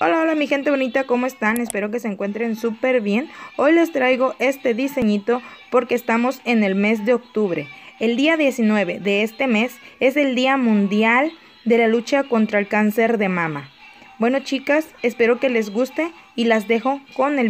Hola, hola mi gente bonita, ¿cómo están? Espero que se encuentren súper bien. Hoy les traigo este diseñito porque estamos en el mes de octubre. El día 19 de este mes es el Día Mundial de la Lucha contra el Cáncer de Mama. Bueno chicas, espero que les guste y las dejo con el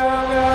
videito.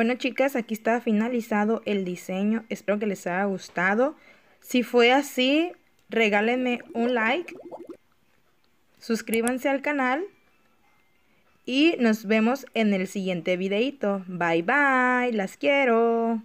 Bueno chicas, aquí está finalizado el diseño. Espero que les haya gustado. Si fue así, regálenme un like. Suscríbanse al canal. Y nos vemos en el siguiente videito. Bye bye, las quiero.